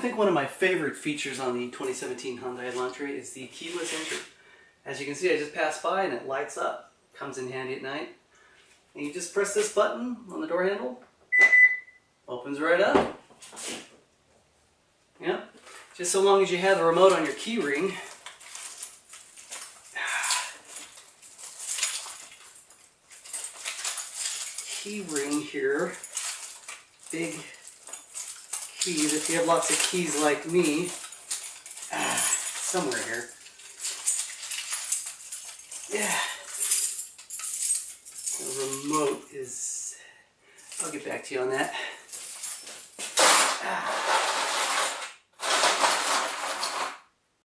think one of my favorite features on the 2017 Hyundai Elantra is the keyless entry. As you can see, I just passed by and it lights up. Comes in handy at night. And you just press this button on the door handle, opens right up. Yep. Just so long as you have the remote on your key ring. Key ring here. Big keys. If you have lots of keys like me, ah, somewhere here. Yeah. The remote is. I'll get back to you on that. Ah.